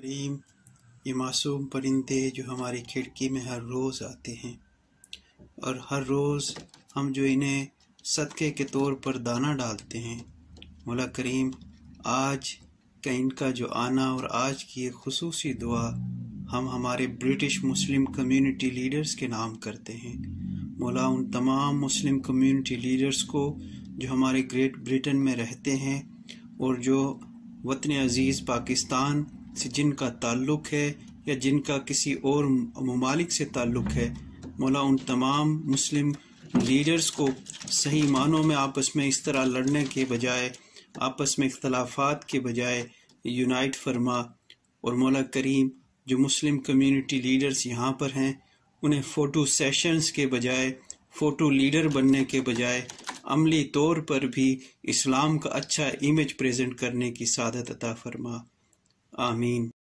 करीम ये मासूम परिंदे जो हमारी खिड़की में हर रोज़ आते हैं। और हर रोज़ हम जो इन्हें सदक़े के तौर पर दाना डालते हैं। मौला करीम, आज का इनका जो आना और आज की एक खसूसी दुआ हम हमारे ब्रिटिश मुस्लिम कम्युनिटी लीडर्स के नाम करते हैं। मौला उन तमाम मुस्लिम कम्युनिटी लीडर्स को जो हमारे ग्रेट ब्रिटेन में रहते हैं और जो वतन अज़ीज़ पाकिस्तान से जिनका ताल्लुक़ है या जिनका किसी और ममालिक से ताल्लुक़ है, मौला उन तमाम मुस्लिम लीडर्स को सही मानों में आपस में इस तरह लड़ने के बजाय, आपस में इख्तलाफात के बजाय यूनाइट फरमा। और मौला करीम, जो मुस्लिम कम्युनिटी लीडर्स यहाँ पर हैं, उन्हें फ़ोटो सेशंस के बजाय फ़ोटो लीडर बनने के बजाय अमली तौर पर भी इस्लाम का अच्छा इमेज प्रेजेंट करने की सादत अता फरमा। Amin.